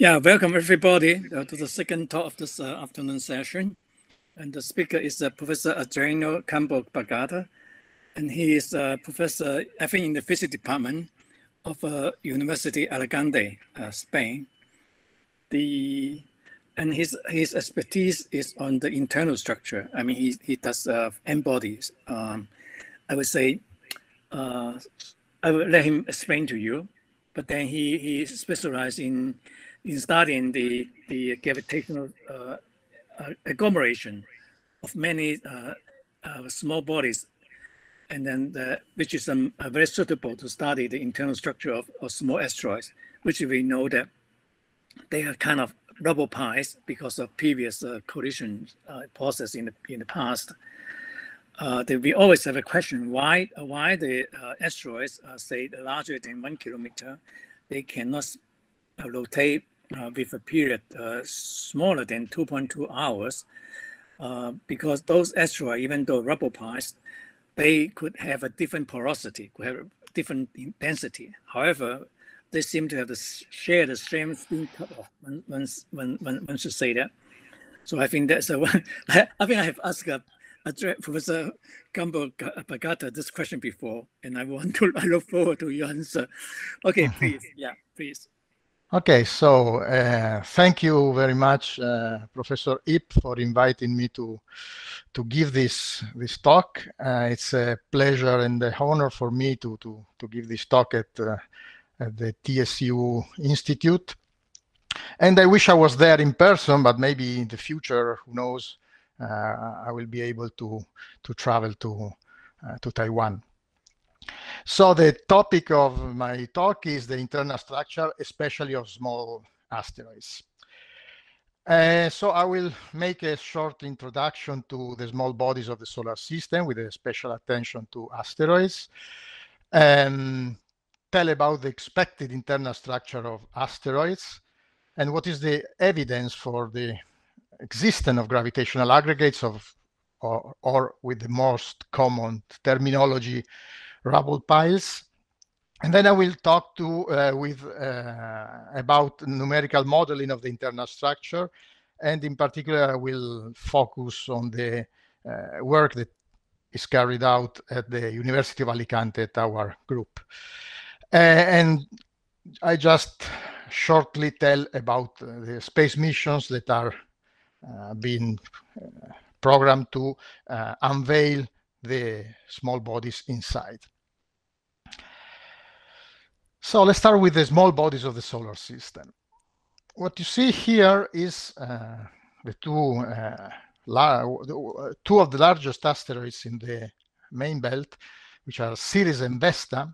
Yeah, welcome everybody uh, to the second talk of this uh, afternoon session. And the speaker is uh, Professor Adriano Campo Bagatin. And he is a professor, I think, in the physics department of uh, University Alicante, uh, Spain. The and his his expertise is on the internal structure. I mean, he he does uh, N-bodies. Um, I would say, uh, I will let him explain to you. But then he he specialized in in studying the, the gravitational uh, uh, agglomeration of many uh, uh, small bodies, and then the, which is um, very suitable to study the internal structure of, of small asteroids, which we know that they are kind of rubble piles because of previous uh, collision uh, process in the in the past. Uh, we always have a question why why the asteroids say larger than one kilometer, they cannot rotate uh, with a period uh, smaller than 2.2 hours, uh, because those asteroids, even though rubble piles, they could have a different porosity, could have a different density. However, they seem to have the share the same spin cutoff. When when when when should say that. So I think that's a one. I think I have asked uh, Professor Campo Bagatin this question before, and I want to. I look forward to your answer. Okay, please. Yeah, please. Okay, so uh, thank you very much, uh, Professor Ip, for inviting me to to give this this talk. Uh, it's a pleasure and an honor for me to to to give this talk at, uh, at the TSU Institute. And I wish I was there in person, but maybe in the future, who knows, uh, I will be able to to travel to uh, to Taiwan. So the topic of my talk is the internal structure, especially of small asteroids. Uh, so I will make a short introduction to the small bodies of the solar system with a special attention to asteroids. and tell about the expected internal structure of asteroids and what is the evidence for the existence of gravitational aggregates of or, or with the most common terminology rubble piles. And then I will talk to uh, with uh, about numerical modeling of the internal structure. And in particular, I will focus on the uh, work that is carried out at the University of Alicante at our group. and I just shortly tell about the space missions that are uh, being uh, programmed to uh, unveil the small bodies inside. So let's start with the small bodies of the solar system. What you see here is uh, the two uh, two of the largest asteroids in the main belt, which are Ceres and Vesta,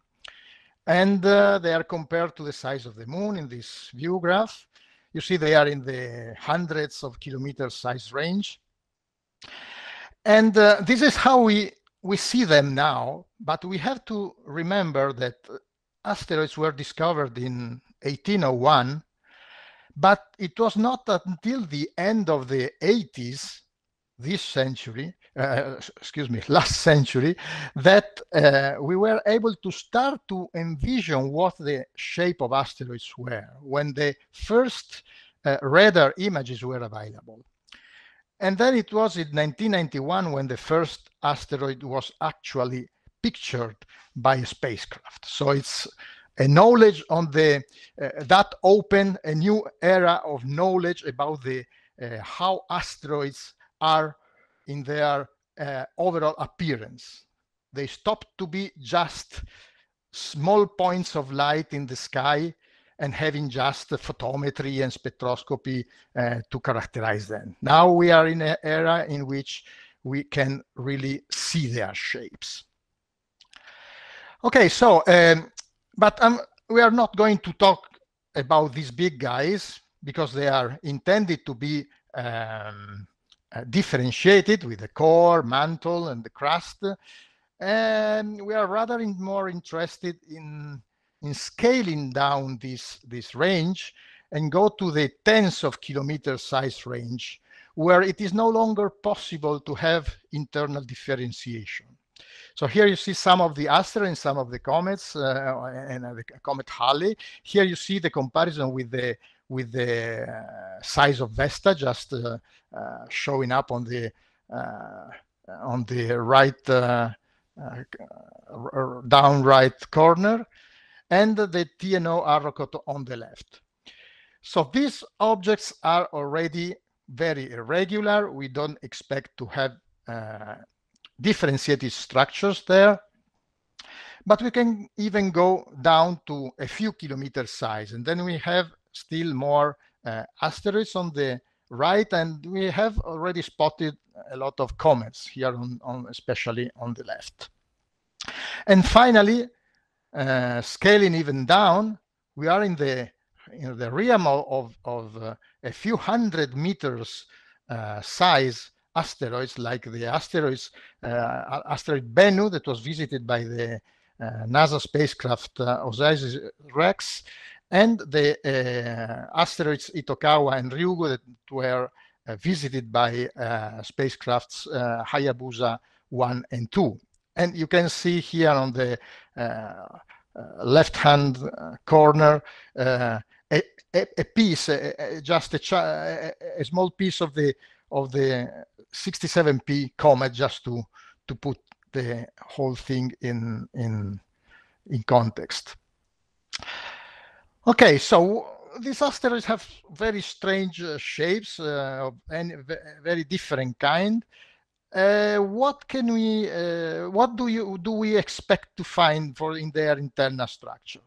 and uh, they are compared to the size of the moon in this view graph. You see they are in the hundreds of kilometers size range. And uh, this is how we, we see them now, but we have to remember that asteroids were discovered in 1801, but it was not until the end of the 80s, this century, uh, excuse me, last century, that uh, we were able to start to envision what the shape of asteroids were when the first uh, radar images were available. And then it was in 1991 when the first asteroid was actually pictured by a spacecraft. So it's a knowledge on the uh, that open a new era of knowledge about the uh, how asteroids are in their uh, overall appearance. They stopped to be just small points of light in the sky and having just photometry and spectroscopy uh, to characterize them. Now we are in an era in which we can really see their shapes. Okay, so, um, but um, we are not going to talk about these big guys because they are intended to be um, uh, differentiated with the core, mantle, and the crust. And we are rather in, more interested in, in scaling down this, this range and go to the tens of kilometer size range where it is no longer possible to have internal differentiation. So here you see some of the asteroids and some of the comets uh, and uh, the comet Halley. Here you see the comparison with the with the uh, size of Vesta just uh, uh, showing up on the on the right down right corner, and the TNO Arrokoth on the left. So these objects are already very irregular. We don't expect to have uh, differentiated structures there. But we can even go down to a few kilometer size. And then we have still more uh, asteroids on the right. And we have already spotted a lot of comets here, on, on especially on the left. And finally, uh, scaling even down, we are in the in the realm of, of uh, a few hundred meters uh, size asteroids like the asteroids uh, asteroid Bennu that was visited by the uh, NASA spacecraft uh, OSIRIS-REx and the asteroids Itokawa and Ryugu that were visited by spacecrafts Hayabusa 1 and 2. And you can see here on the left-hand corner a, a, piece, a, just a, a, small piece of the of the 67p comet, just to to put the whole thing in in in context. Okay, so these asteroids have very strange uh, shapes uh, and very different kind. Uh, what can we, uh, what do you do we expect to find for in their internal structure?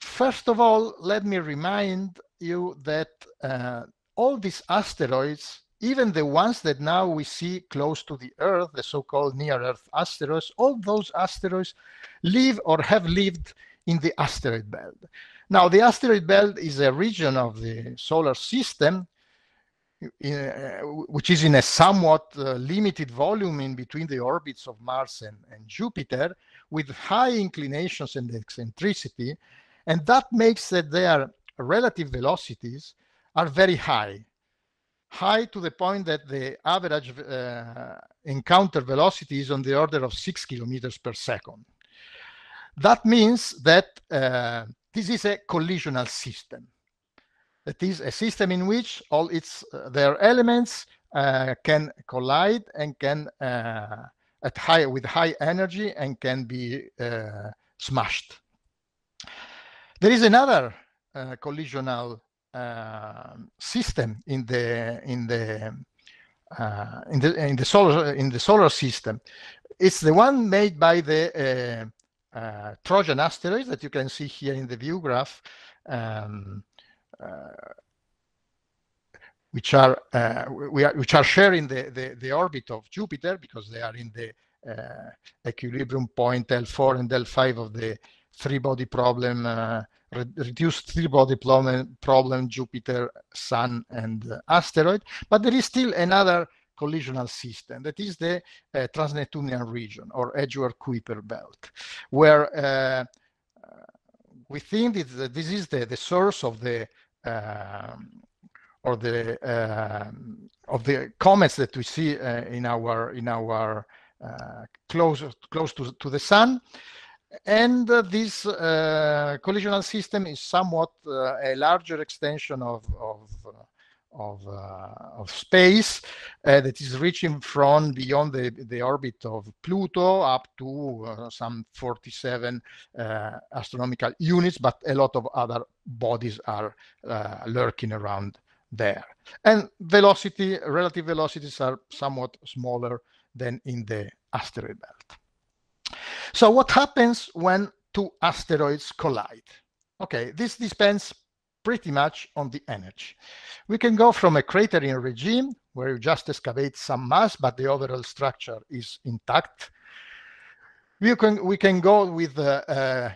First of all, let me remind you that uh, all these asteroids even the ones that now we see close to the Earth, the so-called near-Earth asteroids, all those asteroids live or have lived in the asteroid belt. Now, the asteroid belt is a region of the solar system uh, which is in a somewhat uh, limited volume in between the orbits of Mars and, and Jupiter, with high inclinations and eccentricity, and that makes that their relative velocities are very high high to the point that the average uh, encounter velocity is on the order of six kilometers per second. That means that uh, this is a collisional system. That is a system in which all its uh, their elements uh, can collide and can uh, at high with high energy and can be smashed. There is another collisional um, system in the in the uh, in the in the solar in the solar system. It's the one made by the uh, uh, Trojan asteroids that you can see here in the view graph, um, which are uh, we are which are sharing the, the the orbit of Jupiter because they are in the uh, equilibrium point L4 and L5 of the three body problem re reduced three-body problem, problem, Jupiter, Sun, and uh, asteroid. But there is still another collisional system that is the uh, Trans-Neptunian region or Edgeworth-Kuiper belt, where uh, we think that this is the, the source of the or the uh, of the comets that we see uh, in our in our uh, close close to, to the sun. And uh, this uh, collisional system is somewhat uh, a larger extension of, of, of, uh, of space uh, that is reaching from beyond the, the orbit of Pluto up to uh, some 47 astronomical units, but a lot of other bodies are lurking around there. And velocity, relative velocities are somewhat smaller than in the asteroid belt. So what happens when two asteroids collide? Okay, this depends pretty much on the energy. We can go from a cratering regime where you just excavate some mass, but the overall structure is intact. We can, we can go with uh, uh,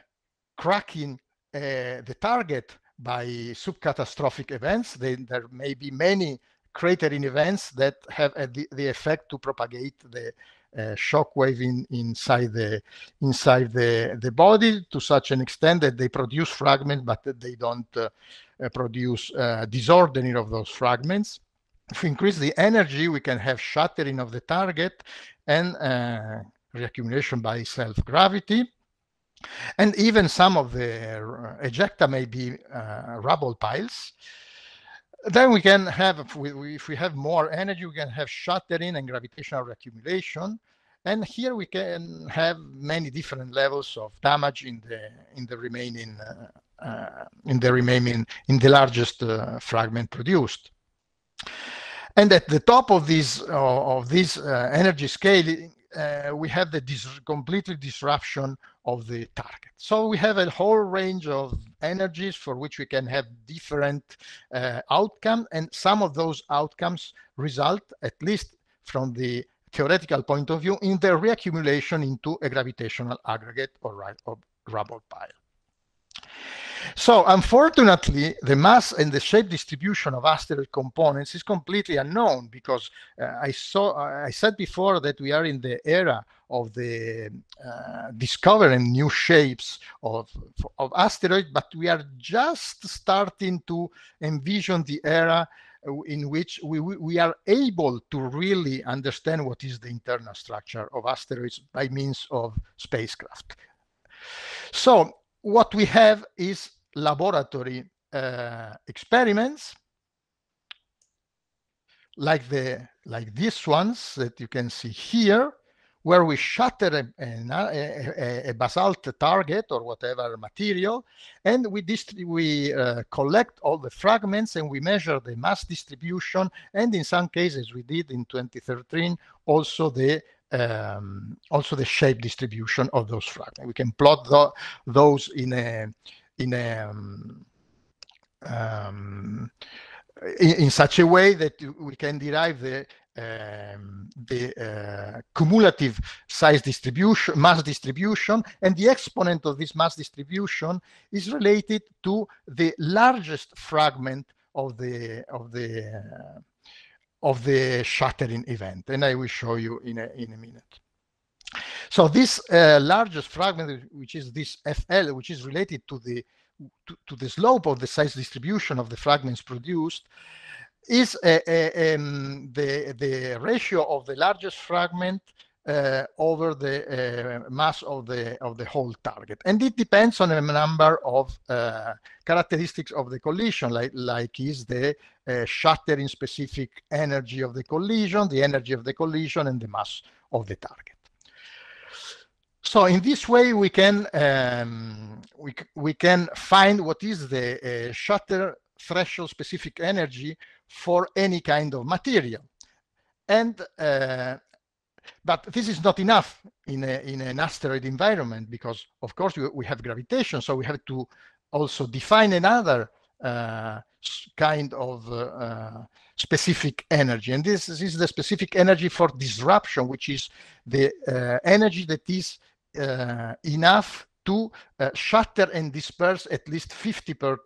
cracking uh, the target by subcatastrophic events. They, there may be many cratering events that have the, the effect to propagate the uh, shock wave in, inside the inside the the body to such an extent that they produce fragments, but they don't uh, uh, produce uh, disordering of those fragments. If we increase the energy, we can have shattering of the target and uh, reaccumulation by self-gravity. And even some of the ejecta may be uh, rubble piles. Then we can have, if we, if we have more energy, we can have shattering and gravitational reaccumulation. And here we can have many different levels of damage in the in the remaining uh, uh, in the remaining in the largest uh, fragment produced. And at the top of this of this uh, energy scale, uh, we have the dis completely disruption of the target. So we have a whole range of energies for which we can have different uh, outcome, and some of those outcomes result, at least from the theoretical point of view in the reaccumulation into a gravitational aggregate or, right, or rubble pile. So unfortunately, the mass and the shape distribution of asteroid components is completely unknown because uh, I saw I said before that we are in the era of the uh, discovering new shapes of, of asteroids, but we are just starting to envision the era in which we, we are able to really understand what is the internal structure of asteroids by means of spacecraft. So what we have is laboratory uh, experiments like the like these ones that you can see here where we shatter a, a, a, basalt target or whatever material, and we, we uh, collect all the fragments and we measure the mass distribution, and in some cases we did in 2013 also the um, also the shape distribution of those fragments. We can plot the, those in a in a um, um, in, in, such a way that we can derive the um, the uh, cumulative size distribution, mass distribution, and the exponent of this mass distribution is related to the largest fragment of the of the uh, of the shattering event, and I will show you in a in a minute. So this uh, largest fragment, which is this FL, which is related to the to, to the slope of the size distribution of the fragments produced, is a, a, um, the, the ratio of the largest fragment uh, over the uh, mass of the of the whole target, and it depends on a number of uh, characteristics of the collision, like like is the uh, shattering specific energy of the collision, the energy of the collision, and the mass of the target. So in this way, we can um, we we can find what is the uh, shatter threshold specific energy for any kind of material. And uh, but this is not enough in, a, in an asteroid environment because, of course, we, we have gravitation. So we have to also define another uh, kind of uh, uh, specific energy. And this, this, is the specific energy for disruption, which is the uh, energy that is uh, enough to uh, shatter and disperse at least 50%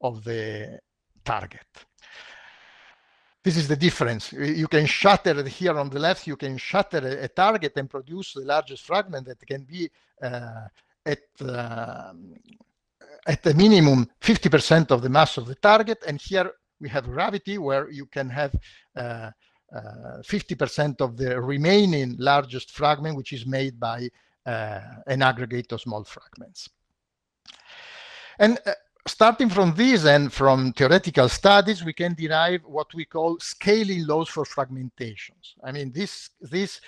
of the target. This is the difference. You can shatter it here on the left, you can shatter a, a target and produce the largest fragment that can be uh, at, uh, at a minimum 50% of the mass of the target. And here we have gravity where you can have 50% uh, uh of the remaining largest fragment, which is made by uh, an aggregate of small fragments. And starting from this and from theoretical studies, we can derive what we call scaling laws for fragmentations. I mean, this, these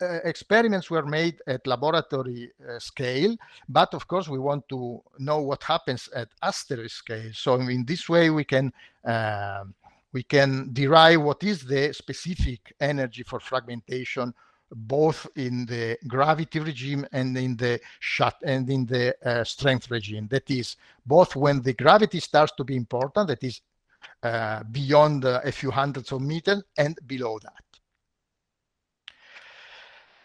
uh, experiments were made at laboratory uh, scale, but of course we want to know what happens at asterisk scale. So in this way, we can uh, we can derive what is the specific energy for fragmentation both in the gravity regime and in the shut and in the uh, strength regime. That is, both when the gravity starts to be important, that is uh, beyond uh, a few hundreds of meters, and below that.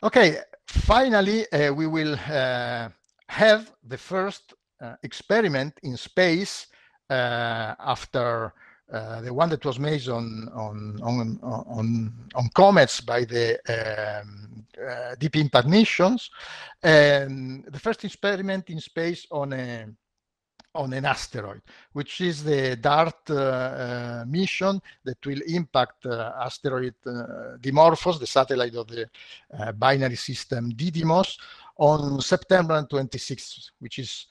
Okay, finally, uh, we will uh, have the first uh, experiment in space after uh, the one that was made on on on on, on comets by the um, uh, deep impact missions, and the first experiment in space on a on an asteroid, which is the DART uh, uh, mission that will impact uh, asteroid uh, Dimorphos, the satellite of the binary system Didymos, on September 26th, which is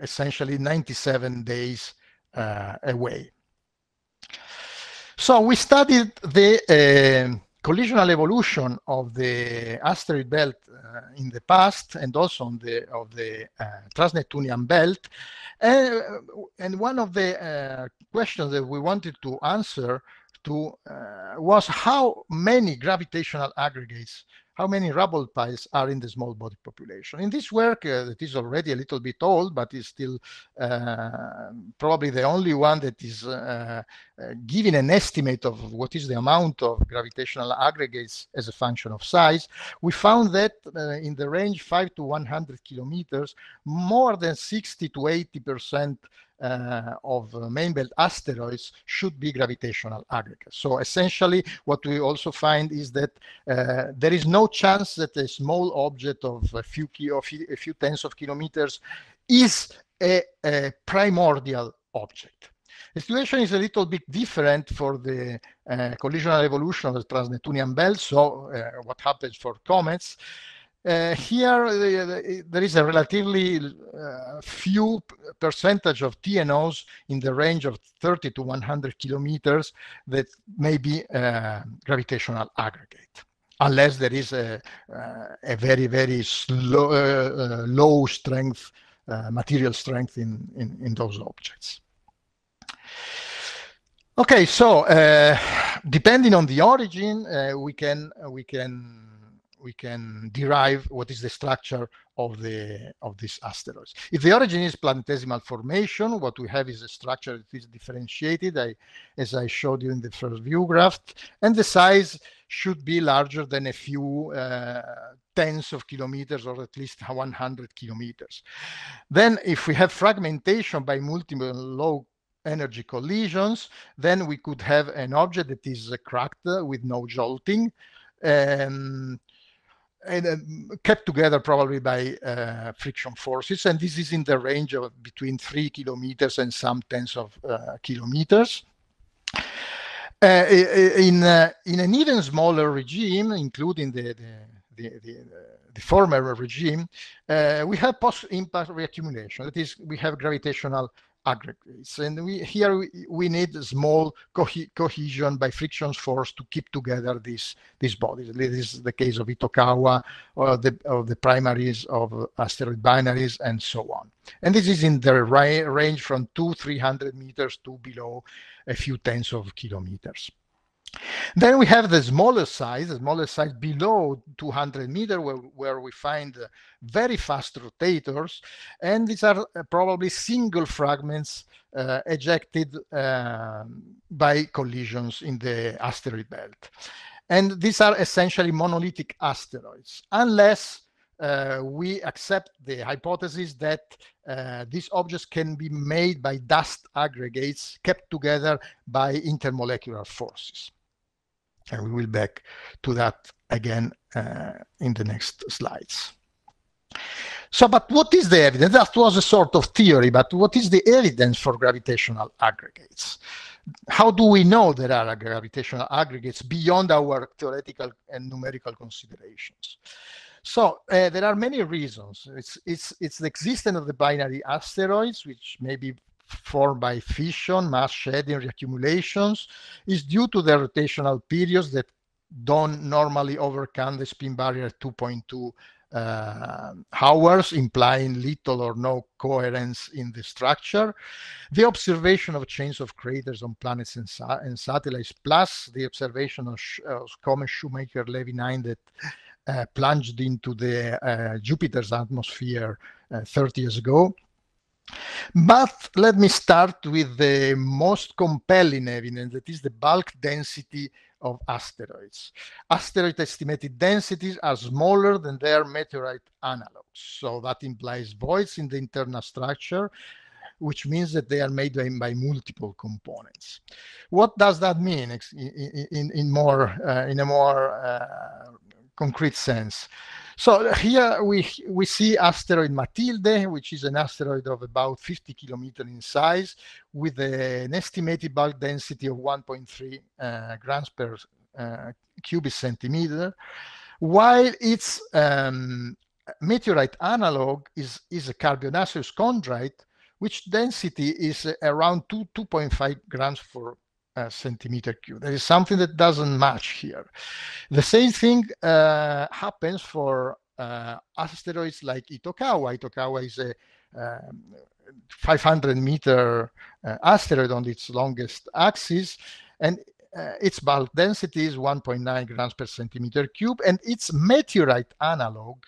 essentially 97 days away. So we studied the uh, collisional evolution of the asteroid belt uh, in the past and also on the of the uh, Trans-Neptunian belt. And, and one of the uh, questions that we wanted to answer to was how many gravitational aggregates how many rubble piles are in the small body population. In this work uh, that is already a little bit old, but is still uh, probably the only one that is uh, uh, giving an estimate of what is the amount of gravitational aggregates as a function of size, we found that uh, in the range 5 to 100 kilometers, more than 60 to 80 percent of uh, main belt asteroids should be gravitational aggregates. So essentially, what we also find is that uh, there is no chance that a small object of a few, of a few tens of kilometers is a, a primordial object. The situation is a little bit different for the uh, collisional evolution of the trans-Neptunian belt. So uh, what happens for comets? Uh, here, uh, there is a relatively uh, few percentage of TNOs in the range of 30 to 100 kilometers that may be uh, gravitational aggregate, unless there is a, uh, a very, very slow, low strength, material strength in, in, in, those objects. Okay, so depending on the origin, we can we can we can derive what is the structure of the of these asteroids. If the origin is planetesimal formation, what we have is a structure that is differentiated, I, as I showed you in the first view graph, and the size should be larger than a few uh, tens of kilometers or at least 100 kilometers. Then if we have fragmentation by multiple low energy collisions, then we could have an object that is cracked with no jolting. Um, and kept together probably by uh, friction forces. And this is in the range of between three kilometers and some tens of uh, kilometers. Uh, in, uh, in an even smaller regime, including the, the, the, the, the former regime, uh, we have post-impact reaccumulation. That is, we have gravitational aggregates. And we here we, we need a small co cohesion by friction force to keep together these these bodies. This is the case of Itokawa or the of the primaries of asteroid binaries and so on. And this is in the range from two, 300 meters to below a few tens of kilometers. Then we have the smaller size, the smaller size below 200 meter, where, where we find very fast rotators. And these are uh, probably single fragments uh, ejected uh, by collisions in the asteroid belt. And these are essentially monolithic asteroids, unless uh, we accept the hypothesis that uh, these objects can be made by dust aggregates kept together by intermolecular forces. And we will back to that again uh, in the next slides. So, but what is the evidence? That was a sort of theory, but what is the evidence for gravitational aggregates? How do we know there are gravitational aggregates beyond our theoretical and numerical considerations? So uh, there are many reasons. It's, it's, it's the existence of the binary asteroids, which may be formed by fission, mass shedding, reaccumulations is due to the rotational periods that don't normally overcome the spin barrier 2.2 uh, hours, implying little or no coherence in the structure. The observation of chains of craters on planets and, sa and satellites, plus the observation of, sh of Shoemaker-Levy 9 that uh, plunged into the uh, Jupiter's atmosphere uh, 30 years ago, but let me start with the most compelling evidence, that is the bulk density of asteroids. Asteroid estimated densities are smaller than their meteorite analogs. So that implies voids in the internal structure, which means that they are made by, by multiple components. What does that mean in, in, in more, uh, in a more uh, concrete sense? So here we, we see asteroid Mathilde, which is an asteroid of about 50 kilometers in size with an estimated bulk density of 1.3 uh, grams per uh, cubic centimeter, while its um, meteorite analog is, is a carbonaceous chondrite, which density is around 2, 2.5 grams per uh, centimeter cube. There is something that doesn't match here. The same thing uh, happens for uh, asteroids like Itokawa. Itokawa is a um, 500 meter uh, asteroid on its longest axis, and uh, its bulk density is 1.9 grams per centimeter cube, and its meteorite analog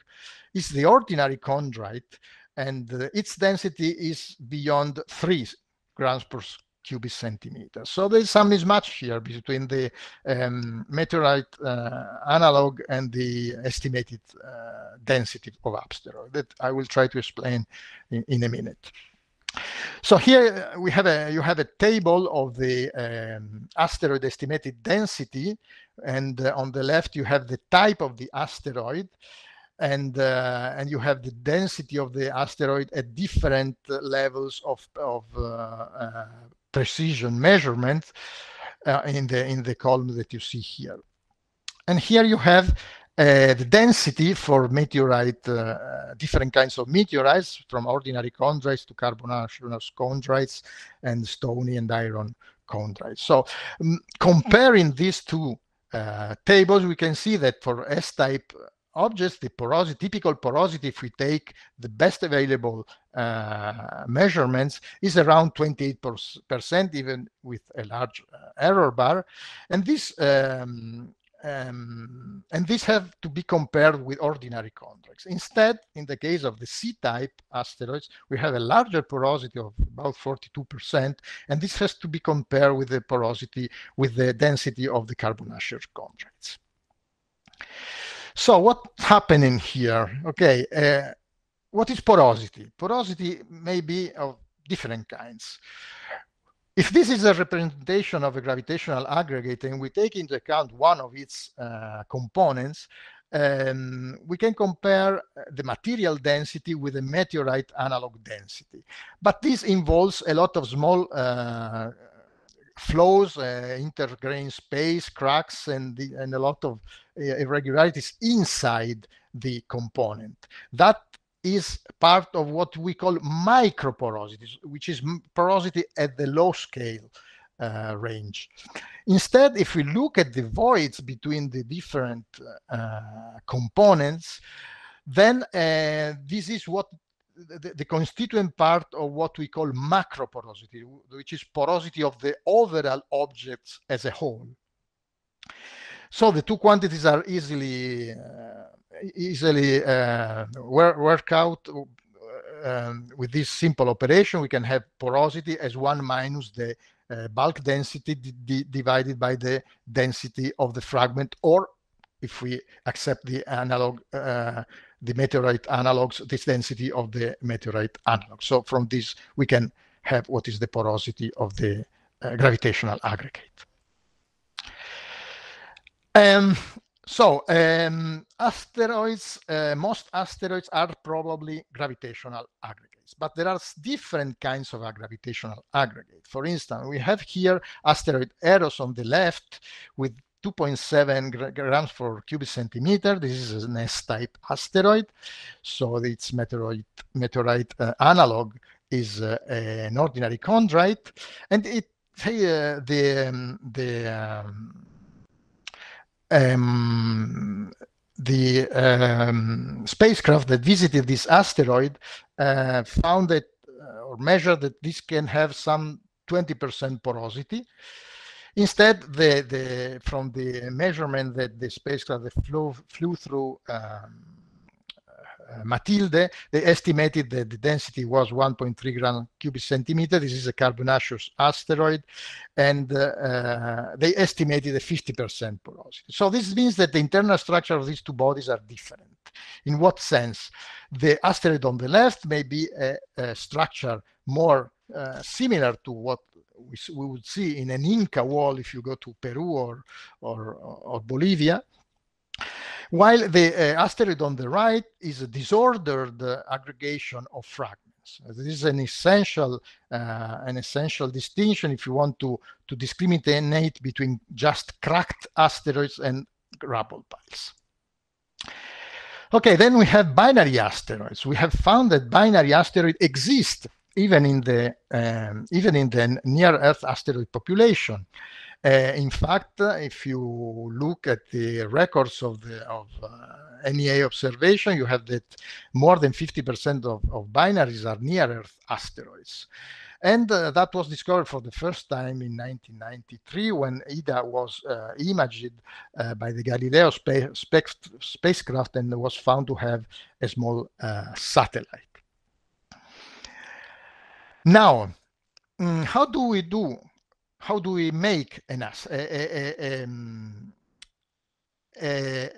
is the ordinary chondrite, and uh, its density is beyond 3 grams per cubic centimeter. So there's some mismatch here between the um, meteorite uh, analog and the estimated uh, density of asteroid that I will try to explain in, in a minute. So here uh, we have a you have a table of the um, asteroid estimated density, and uh, on the left you have the type of the asteroid, and uh, and you have the density of the asteroid at different levels of of uh, uh, precision measurement uh, in the in the column that you see here. And here you have uh, the density for meteorite, uh, different kinds of meteorites, from ordinary chondrites to carbonaceous chondrites and stony and iron chondrites. So um, comparing these two uh, tables, we can see that for S-type objects, the porosity, typical porosity, if we take the best available uh, measurements, is around 28%, even with a large uh, error bar. And this um, um, and these have to be compared with ordinary chondrites. Instead, in the case of the C-type asteroids, we have a larger porosity of about 42%, and this has to be compared with the porosity, with the density of the carbonaceous chondrites. So what's happening here? Okay, uh, what is porosity? Porosity may be of different kinds. If this is a representation of a gravitational aggregate and we take into account one of its uh, components, um, we can compare uh, the material density with the meteorite analog density. But this involves a lot of small uh, flows, uh, intergrain space, cracks, and, the, and a lot of uh, irregularities inside the component. That is part of what we call microporosity, which is porosity at the low scale uh, range. Instead, if we look at the voids between the different uh, components, then uh, this is what the, the, constituent part of what we call macroporosity, which is porosity of the overall objects as a whole. So the two quantities are easily uh, easily uh, work, work out um, with this simple operation. We can have porosity as one minus the uh, bulk density divided by the density of the fragment, or if we accept the analog, uh, the meteorite analogs, this density of the meteorite analog. So from this, we can have what is the porosity of the uh, gravitational aggregate. Um, so um, asteroids, uh, most asteroids are probably gravitational aggregates, but there are different kinds of gravitational aggregate. For instance, we have here asteroid Eros on the left with 2.7 grams per cubic centimeter. This is an S-type asteroid, so its meteorite, meteorite uh, analog is uh, an ordinary chondrite, and it uh, the um, the um, um, the um, spacecraft that visited this asteroid uh, found that uh, or measured that this can have some 20% porosity. Instead, the, the, from the measurement that the spacecraft flew, flew through um, uh, Mathilde, they estimated that the density was 1.3 gram cubic centimeter. This is a carbonaceous asteroid, and uh, uh they estimated a 50% porosity. So this means that the internal structure of these two bodies are different. In what sense? The asteroid on the left may be a, a structure more uh, similar to what we, we, would see in an Inca wall if you go to Peru or, or, or Bolivia while the uh, asteroid on the right is a disordered uh, aggregation of fragments. This is an essential, uh, an essential distinction if you want to, to discriminate between just cracked asteroids and rubble piles. Okay, then we have binary asteroids. We have found that binary asteroids exist even in the um, even in the near Earth asteroid population. Uh, in fact, if you look at the records of the of uh, NEA observation, you have that more than 50% of, of binaries are near Earth asteroids. And uh, that was discovered for the first time in 1993 when IDA was uh, imaged uh, by the Galileo spa spacecraft and was found to have a small uh, satellite. Now, mm, how do we do? How do we make an a, a, a,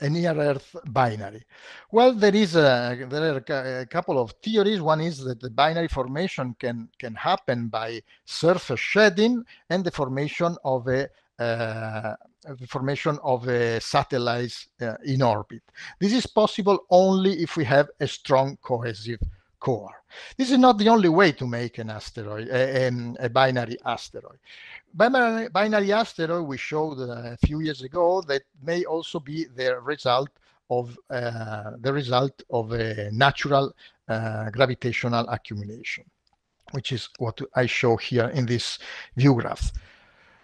a near Earth binary? Well, there is a, there are a couple of theories. One is that the binary formation can can happen by surface shedding and the formation of a uh, the formation of a satellite uh, in orbit. This is possible only if we have a strong cohesive core. This is not the only way to make an asteroid, a, a binary asteroid. Binary, binary asteroid we showed a few years ago that may also be the result of uh, the result of a natural uh, gravitational accumulation, which is what I show here in this view graph.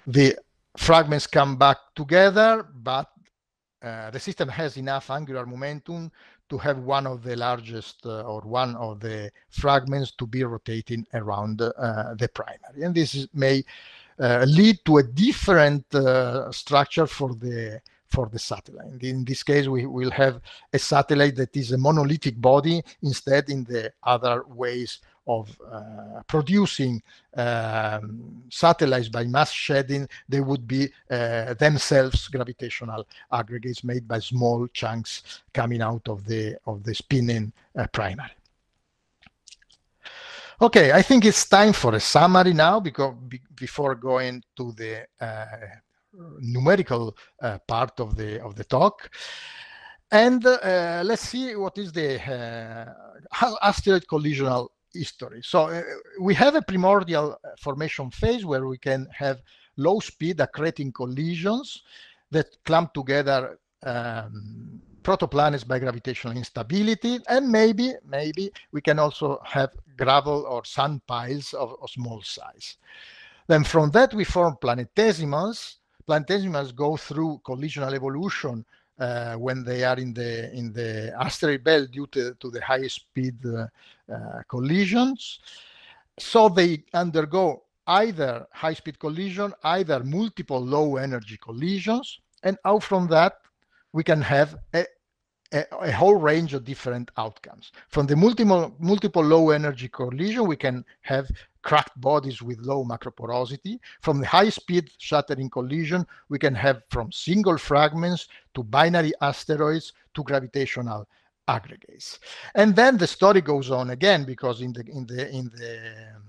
The fragments come back together, but uh, the system has enough angular momentum to have one of the largest uh, or one of the fragments to be rotating around uh, the primary. And this is, may uh, lead to a different uh, structure for the for the satellite. In this case, we will have a satellite that is a monolithic body instead in the other ways of uh, producing um, satellites by mass shedding, they would be uh, themselves gravitational aggregates made by small chunks coming out of the of the spinning uh, primary. Okay, I think it's time for a summary now because be, before going to the uh, numerical uh, part of the of the talk. And uh, let's see what is the asteroid collisional history. So uh, we have a primordial uh, formation phase where we can have low speed accreting collisions that clump together um, protoplanets by gravitational instability. And maybe, maybe we can also have gravel or sand piles of, of small size. Then from that, we form planetesimals. Planetesimals go through collisional evolution uh, when they are in the in the asteroid belt due to, to the high speed uh, uh, collisions. So they undergo either high speed collision, either multiple low energy collisions, and out from that we can have a, a, a, whole range of different outcomes. From the multiple, multiple low energy collision, we can have cracked bodies with low macroporosity. From the high speed shattering collision, we can have from single fragments to binary asteroids to gravitational aggregates. And then the story goes on again because in the in the in the um,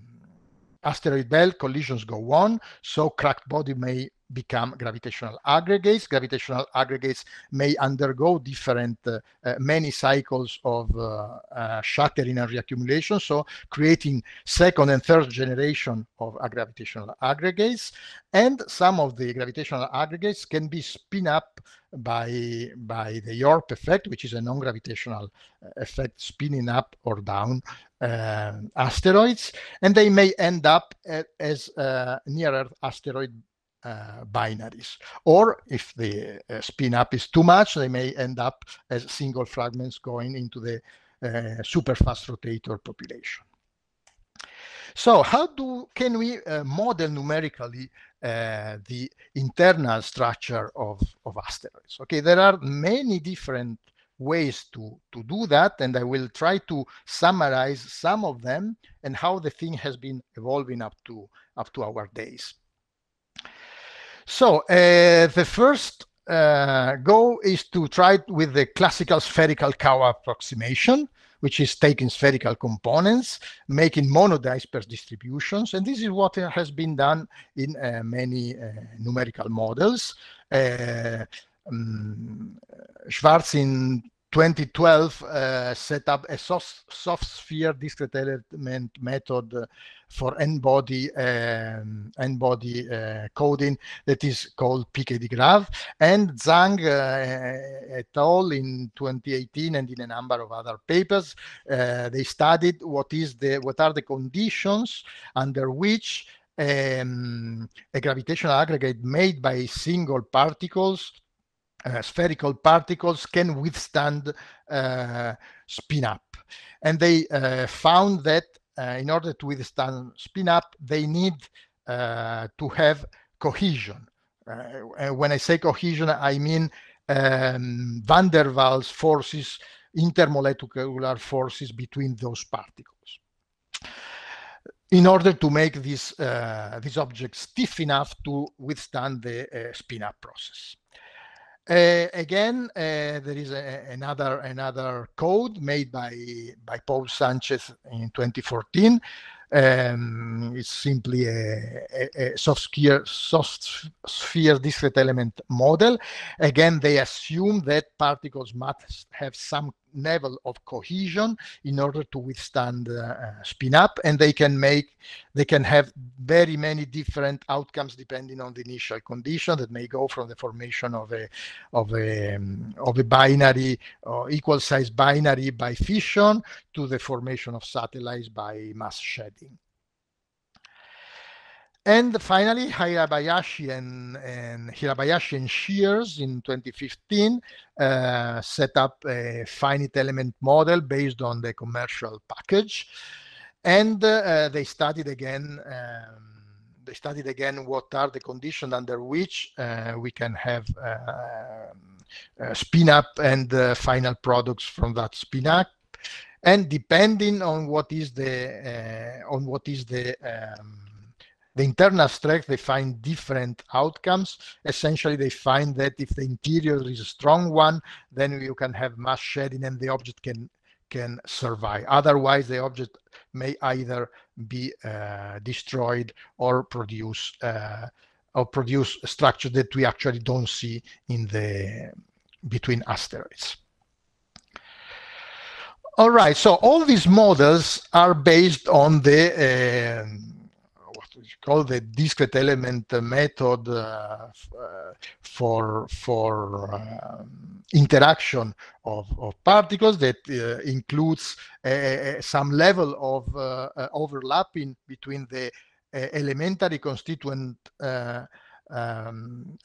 asteroid belt collisions go on, so cracked body may become gravitational aggregates. Gravitational aggregates may undergo different, uh, uh, many cycles of uh, uh shattering and reaccumulation, so creating second and third generation of gravitational aggregates. And some of the gravitational aggregates can be spin up by, by the Yorp effect, which is a non-gravitational uh, effect spinning up or down uh, asteroids, and they may end up at, as near-Earth asteroid uh, binaries. Or if the uh, spin up is too much, they may end up as single fragments going into the uh, super fast rotator population. So how do can we uh, model numerically uh, the internal structure of, of asteroids? Okay, there are many different ways to, to do that, and I will try to summarize some of them and how the thing has been evolving up to up to our days. So uh, the first uh, goal is to try with the classical spherical Cow approximation, which is taking spherical components, making monodisperse distributions. And this is what has been done in uh, many uh, numerical models. Um, Schwartz in 2012 uh, set up a soft, soft sphere discrete element method for n-body um, n-body uh, coding that is called pkdgrav and Zhang uh, et al in 2018 and in a number of other papers uh, they studied what is the what are the conditions under which um, a gravitational aggregate made by single particles uh, spherical particles can withstand uh, spin up and they uh, found that uh, in order to withstand spin up, they need uh, to have cohesion. When I say cohesion, I mean um, van der Waals forces, intermolecular forces between those particles. In order to make this, uh, this object stiff enough to withstand the uh, spin-up process. Uh, again, uh, there is a, another another code made by by Paul Sanchez in 2014. Um, it's simply a, a, a, soft sphere soft sphere discrete element model. Again, they assume that particles must have some level of cohesion in order to withstand uh, spin up and they can make they can have very many different outcomes depending on the initial condition that may go from the formation of a of a um, of a binary or equal size binary by fission to the formation of satellites by mass shedding and finally, Hirabayashi and, and Hirabayashi and Scheeres in 2015 uh, set up a finite element model based on the commercial package. And uh, they studied again, um, they studied again what are the conditions under which uh, we can have uh, uh, spin up and uh, final products from that spin up. And depending on what is the on what is the um, the internal strength, they find different outcomes. Essentially, they find that if the interior is a strong one, then you can have mass shedding and the object can can survive. Otherwise, the object may either be uh, destroyed or produce uh, or produce a structure that we actually don't see in the between asteroids. All right, so all these models are based on the uh, called the discrete element method uh, uh, for for um, interaction of, of, particles that uh, includes some level of uh, uh, overlapping between the elementary constituent um,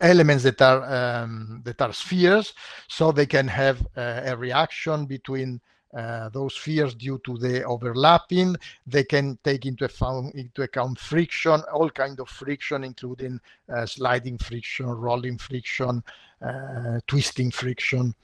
elements that are um, that are spheres, so they can have a reaction between uh, those fears due to the overlapping. They can take into account, into account friction, all kind of friction, including uh, sliding friction, rolling friction, uh, twisting friction.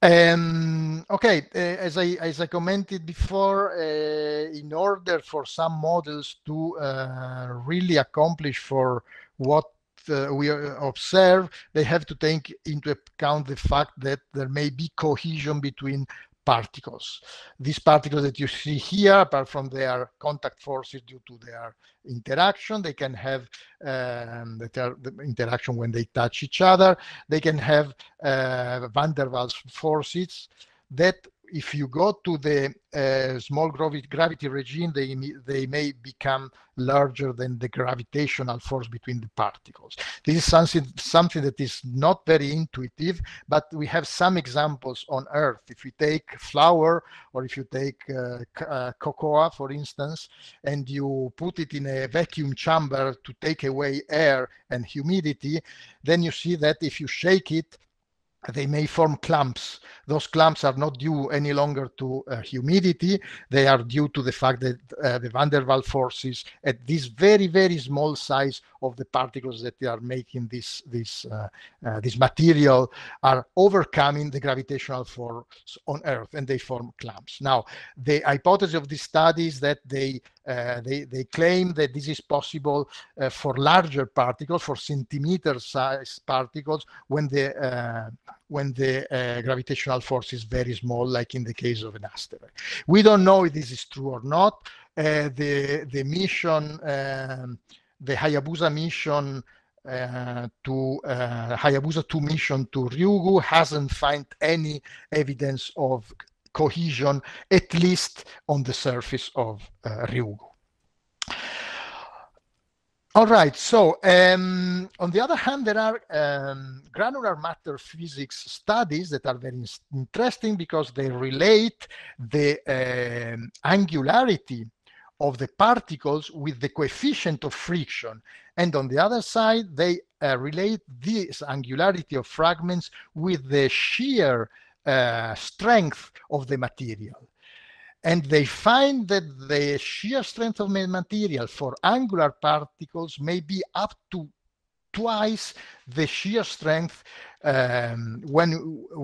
Um, okay, uh, as I as I commented before, uh, in order for some models to uh, really accomplish for what uh, we observe, they have to take into account the fact that there may be cohesion between particles. These particles that you see here, apart from their contact forces due to their interaction, they can have um, the interaction when they touch each other. They can have uh, van der Waals forces that if you go to the uh, small gravity regime, they, they may become larger than the gravitational force between the particles. This is something, something that is not very intuitive, but we have some examples on Earth. If you take flour or if you take uh, uh, cocoa, for instance, and you put it in a vacuum chamber to take away air and humidity, then you see that if you shake it, they may form clumps. Those clumps are not due any longer to uh, humidity. They are due to the fact that uh, the van der Waals forces at this very, very small size of the particles that are making this, this, uh, uh this material are overcoming the gravitational force on Earth and they form clumps. Now, the hypothesis of this study is that they uh, they, they claim that this is possible uh, for larger particles, for centimeter sized particles, when the, uh, when the uh, gravitational force is very small, like in the case of an asteroid. We don't know if this is true or not. Uh, the, the mission, um, the Hayabusa mission uh, to uh, Hayabusa 2 mission to Ryugu hasn't found any evidence of cohesion, at least on the surface of uh, Ryugu. All right, so um, on the other hand, there are um, granular matter physics studies that are very interesting because they relate the um, angularity of the particles with the coefficient of friction. And on the other side, they uh, relate this angularity of fragments with the shear uh, strength of the material. And they find that the shear strength of the material for angular particles may be up to twice the shear strength um, when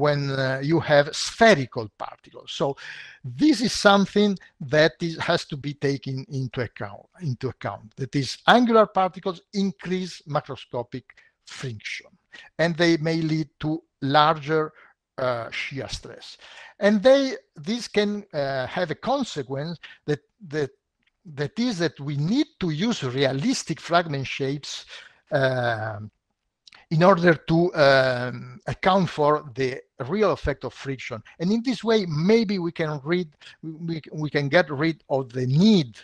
when uh, you have spherical particles. So this is something that is, has to be taken into account. Into account that is, angular particles increase macroscopic friction, and they may lead to larger uh, shear stress. And they this can uh, have a consequence that that that is that we need to use realistic fragment shapes uh, in order to um, account for the real effect of friction. And in this way, maybe we can read we, we can get rid of the need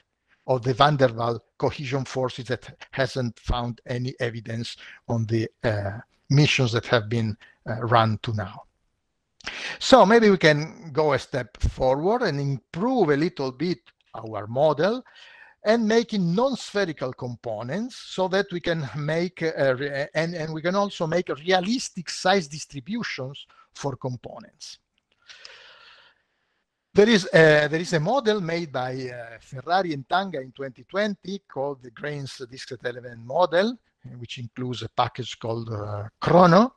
of the van der Waals cohesion forces that hasn't found any evidence on the uh, missions that have been uh, run to now. So maybe we can go a step forward and improve a little bit our model and making non-spherical components so that we can make uh, and, and we can also make realistic size distributions for components. There is, a, there is a model made by uh, Ferrari and Tanga in 2020 called the Grains discrete element model, which includes a package called uh, Chrono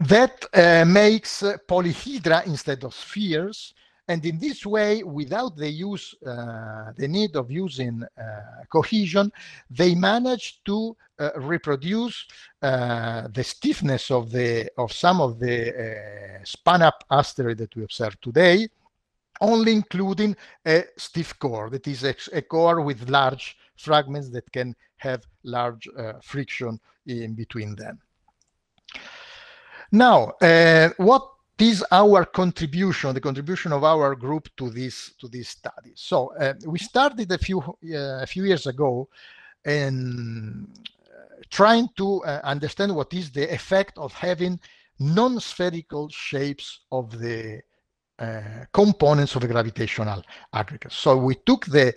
that uh, makes polyhedra instead of spheres. And in this way, without the use, uh, the need of using uh, cohesion, they manage to uh, reproduce uh, the stiffness of the of some of the uh, span-up asteroid that we observe today, only including a stiff core, that is a, a core with large fragments that can have large friction in between them. Now, uh, what is our contribution, the contribution of our group to this to this study? So uh, we started a few uh, a few years ago, and uh, trying to uh, understand what is the effect of having non-spherical shapes of the uh, components of a gravitational aggregate. So we took the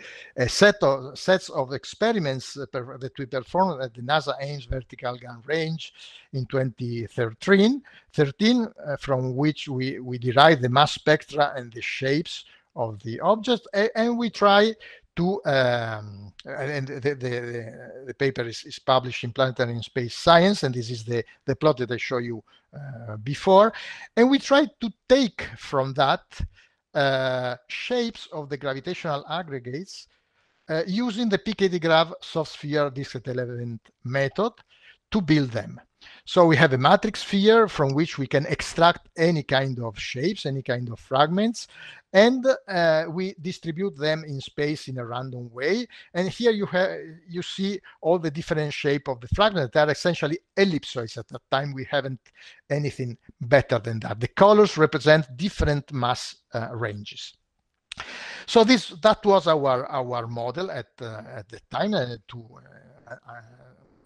set of sets of experiments that we performed at the NASA Ames Vertical Gun Range in 2013, 13, uh, from which we, we derived the mass spectra and the shapes of the objects, and, and we try to um, and the, the, the, paper is, is, published in Planetary and Space Science, and this is the, the plot that I show you uh, before. And we try to take from that uh, shapes of the gravitational aggregates uh, using the PKD soft sphere discrete element method to build them. So we have a matrix sphere from which we can extract any kind of shapes, any kind of fragments, and uh, we distribute them in space in a random way. And here you have you see all the different shape of the fragments that are essentially ellipsoids. At that time, we haven't anything better than that. The colors represent different mass uh, ranges. So this that was our our model at uh, at the time uh, to uh, uh,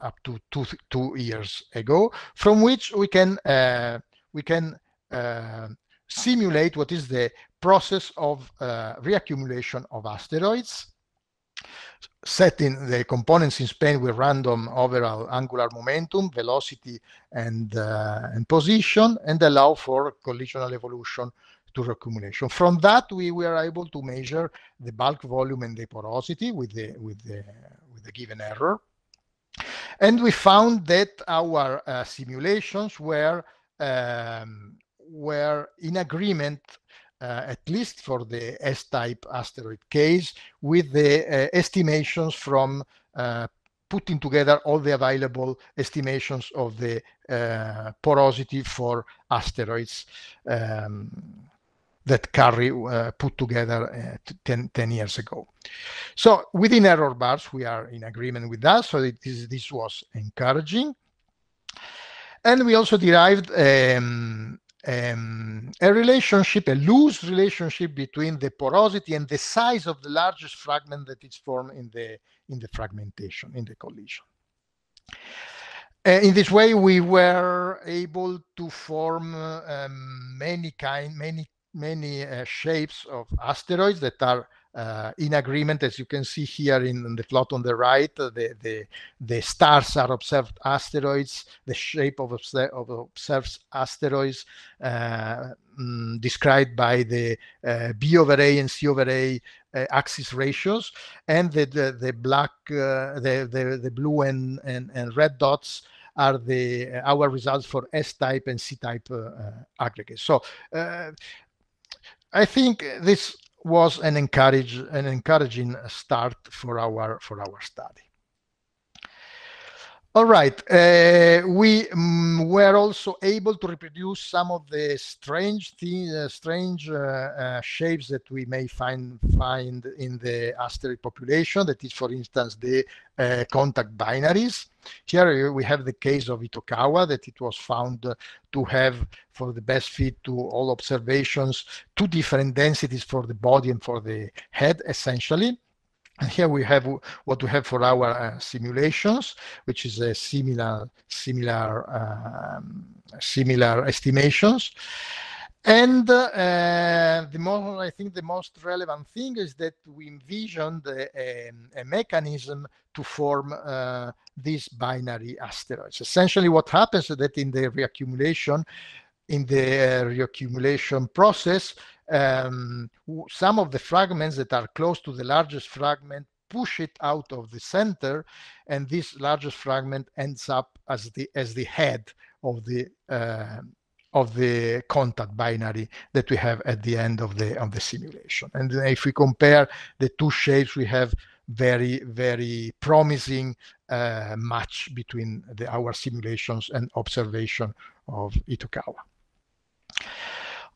up to two two years ago, from which we can uh, we can uh, simulate what is the process of uh, reaccumulation of asteroids, setting the components in space with random overall angular momentum, velocity, and uh, and position, and allow for collisional evolution to reaccumulation. From that, we were able to measure the bulk volume and the porosity with the with the with the given error and we found that our uh, simulations were um, were in agreement, uh, at least for the S-type asteroid case, with the uh, estimations from uh, putting together all the available estimations of the uh, porosity for asteroids. Um, that Carry uh, put together uh, 10, 10, years ago. So within error bars, we are in agreement with that. So this, this was encouraging. And we also derived um, um, a relationship, a loose relationship between the porosity and the size of the largest fragment that is formed in the in the fragmentation, in the collision. Uh, in this way, we were able to form um, many kind, many many uh, shapes of asteroids that are uh, in agreement, as you can see here in, in the plot on the right, the, the, the stars are observed asteroids, the shape of, observed, of observed asteroids uh, mm, described by the uh, B over A and C over A uh, axis ratios, and the, the, the black, the, the, the blue and, and, and red dots are the our results for S-type and C-type aggregates. So I think this was an encourage an encouraging start for our for our study. All right, uh, we um, were also able to reproduce some of the strange uh, strange uh, uh, shapes that we may find find in the asteroid population. That is, for instance, the uh, contact binaries. Here we have the case of Itokawa that it was found to have, for the best fit to all observations, two different densities for the body and for the head, essentially. And here we have what we have for our uh, simulations, which is a similar, similar, um, similar estimations. And uh, the more, I think the most relevant thing is that we envisioned a, um, a mechanism to form uh, these binary asteroids. Essentially what happens is that in the reaccumulation, in the uh, reaccumulation process, um, some of the fragments that are close to the largest fragment push it out of the center and this largest fragment ends up as the as the head of the uh, of the contact binary that we have at the end of the of the simulation and if we compare the two shapes we have very very promising uh, match between the, our simulations and observation of Itokawa.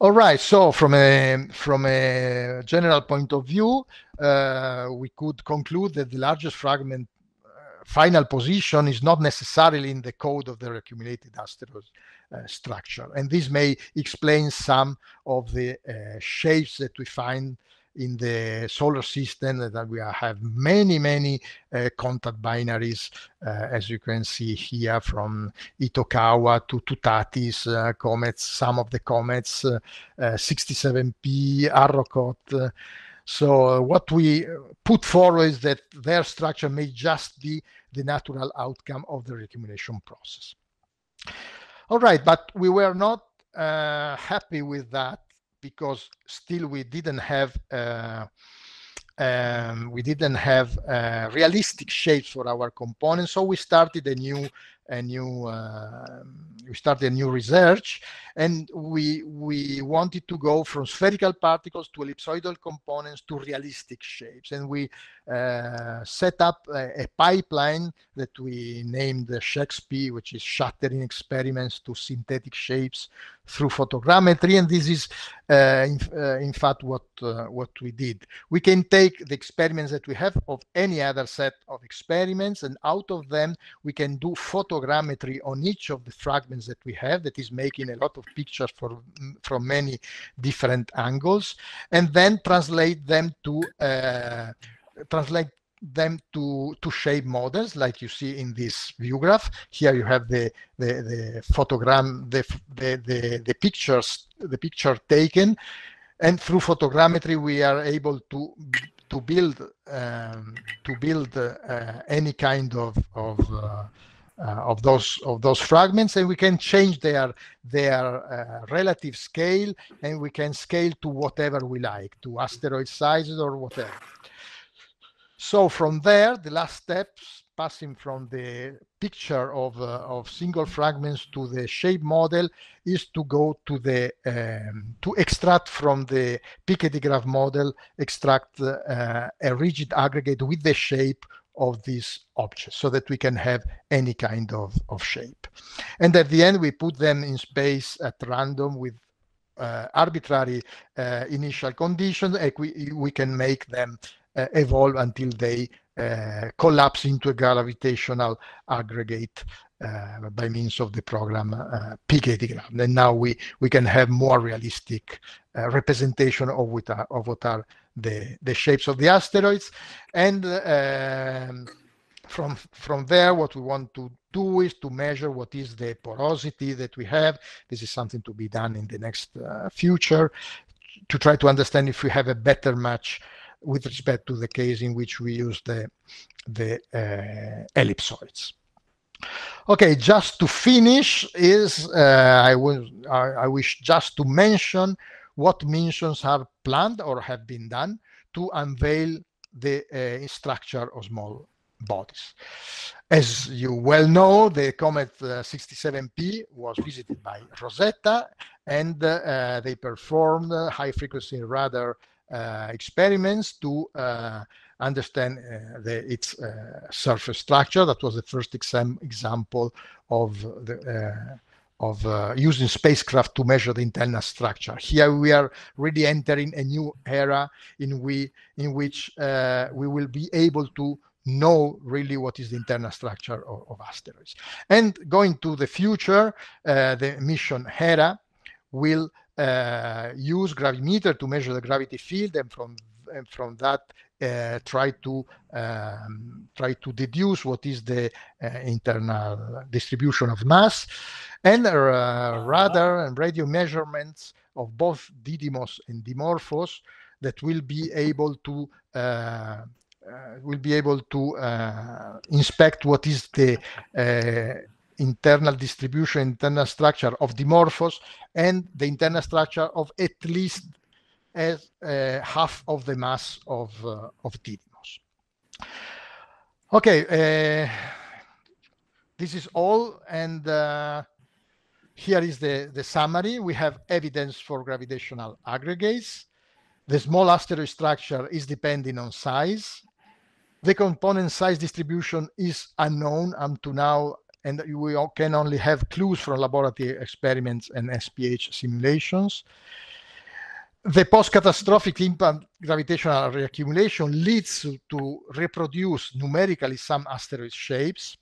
All right, so from a from a general point of view, uh, we could conclude that the largest fragment uh, final position is not necessarily in the code of the accumulated asteroid uh, structure, and this may explain some of the uh, shapes that we find in the solar system that we have many, many uh, contact binaries, uh, as you can see here from Itokawa to Tutatis uh, comets, some of the comets, 67P, uh, uh, Arrokoth. So uh, what we put forward is that their structure may just be the natural outcome of the reaccumulation process. All right, but we were not happy with that because still we didn't have uh, um, we didn't have uh, realistic shapes for our components. So we started a new a new uh, we started a new research and we we wanted to go from spherical particles to ellipsoidal components to realistic shapes and we uh, set up a, a, pipeline that we named SHEXP, which is shattering experiments to synthetic shapes through photogrammetry. And this is uh, in, uh, in, fact what uh, what we did. We can take the experiments that we have of any other set of experiments and out of them we can do photogrammetry on each of the fragments that we have that is making a lot of pictures for, from many different angles and then translate them to uh, translate them to to shape models like you see in this view graph. Here you have the the, the photogram the, the the the pictures the picture taken. And through photogrammetry we are able to to build um, to build uh, any kind of of uh, uh, of those of those fragments. And we can change their their uh, relative scale. And we can scale to whatever we like to asteroid sizes or whatever so from there the last steps passing from the picture of uh, of single fragments to the shape model is to go to the um, to extract from the pkdgrav model extract uh, a rigid aggregate with the shape of these objects so that we can have any kind of, of shape. And at the end, we put them in space at random with uh, arbitrary uh, initial conditions we, we can make them evolve until they uh, collapse into a gravitational aggregate uh, by means of the program uh, PKT And now we, we can have more realistic uh, representation of what are, of what are the, the shapes of the asteroids. And um, from, from there, what we want to do is to measure what is the porosity that we have. This is something to be done in the next uh, future to try to understand if we have a better match with respect to the case in which we use the, the uh, ellipsoids. Okay, just to finish is uh, I, will, I, I wish just to mention what missions are planned or have been done to unveil the uh, structure of small bodies. As you well know, the Comet uh, 67P was visited by Rosetta and uh, they performed high frequency radar experiments to uh, understand uh, the, its surface structure. That was the first exam example of the of uh, using spacecraft to measure the internal structure. Here we are really entering a new era in we in which uh, we will be able to know really what is the internal structure of, of asteroids. And going to the future, uh, the mission Hera will uh, use gravimeter to measure the gravity field and from and from that uh, try to um, try to deduce what is the uh, internal distribution of mass and uh, radar and radio measurements of both Didymos and Dimorphos that will be able to uh, uh, will be able to uh, inspect what is the internal distribution, internal structure of Dimorphos and the internal structure of at least as uh, half of the mass of, uh, of Didymos. Okay, uh, this is all. And uh, here is the, the summary. We have evidence for gravitational aggregates. The small asteroid structure is depending on size. The component size distribution is unknown up to now and we can only have clues from laboratory experiments and SPH simulations. The post-catastrophic impact gravitational reaccumulation leads to reproduce numerically some asteroid shapes.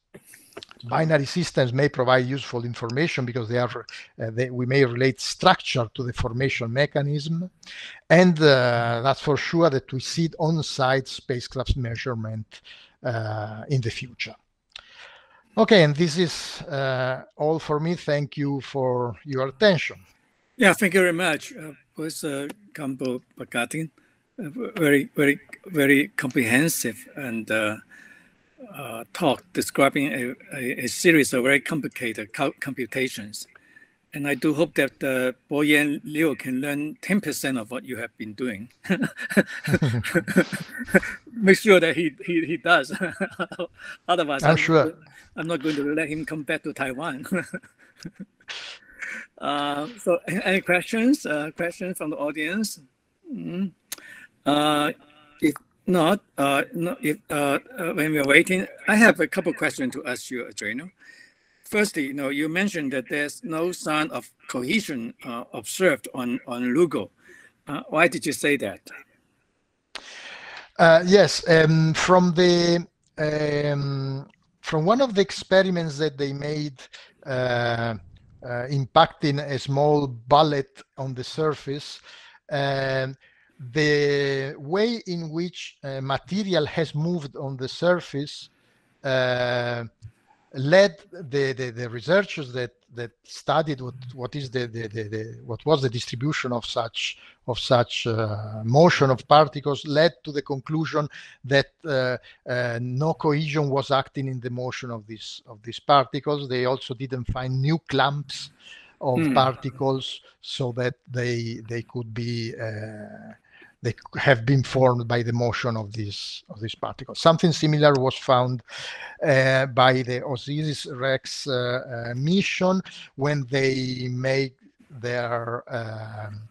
Binary systems may provide useful information because they are uh, they, we may relate structure to the formation mechanism, and uh, that's for sure that we see on-site spacecraft measurement uh, in the future. Okay, and this is uh, all for me. Thank you for your attention. Yeah, thank you very much, uh, Professor Campo Bagatin. Uh, very, very, very comprehensive and uh, uh, talk describing a, a, a, series of very complicated computations. And I do hope that uh, Boyan Liu can learn 10% of what you have been doing. Make sure that he, he, he does. Otherwise, I'm, I'm sure. I'm not going to let him come back to Taiwan. uh, so, any questions? Uh, questions from the audience? Mm. Uh, if not, uh, no, if uh, uh, when we're waiting, I have a couple questions to ask you, Adriano. Firstly, you know, you mentioned that there's no sign of cohesion observed on on Ryugu. why did you say that? yes, um, from the um, from one of the experiments that they made uh, uh, impacting a small bullet on the surface, uh, the way in which uh, material has moved on the surface uh, led the, the, the, researchers that that studied what what is the, the, the, the what was the distribution of such of such uh, motion of particles led to the conclusion that uh, uh, no cohesion was acting in the motion of these of these particles they also didn't find new clumps of mm. particles so that they they could be uh, they have been formed by the motion of these of these particles. Something similar was found uh, by the OSIRIS-REx uh, uh, mission when they make their um,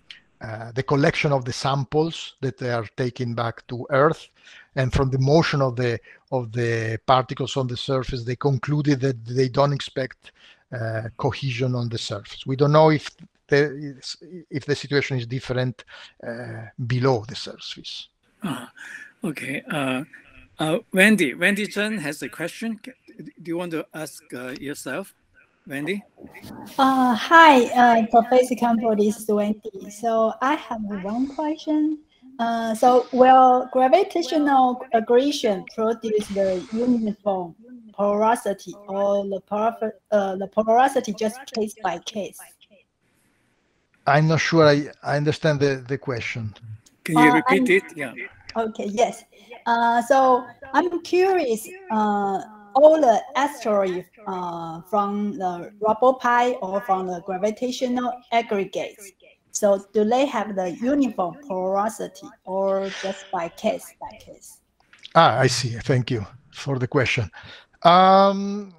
uh, the collection of the samples that they are taking back to Earth, and from the motion of the of the particles on the surface, they concluded that they don't expect uh, cohesion on the surface. We don't know if there is, if the situation is different uh, below the surface. Ah, okay. Uh, uh, Wendy, Wendy Chen has a question. Do you want to ask uh, yourself, Wendy? Uh, hi, uh, Professor Campbell, this is Wendy. So I have one question. Uh, so will gravitational aggression produce the uniform porosity or the, por uh, the porosity just case by case? I'm not sure I, I understand the, the question. Can you uh, repeat I'm, it? Yeah. Okay, yes. Uh, so I'm curious, uh, all the asteroids uh, from the rubble pile or from the gravitational aggregates, so do they have the uniform porosity or just by case by case? Ah, I see. Thank you for the question. Um,